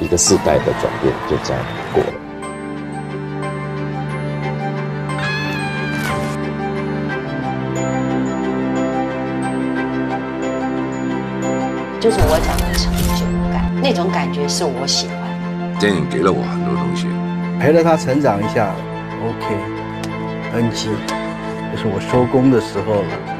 一个世代的转变就这样过了，就是我讲的成就感，那种感觉是我喜欢。电影给了我很多东西，陪着他成长一下，OK，NG，就是我收工的时候了。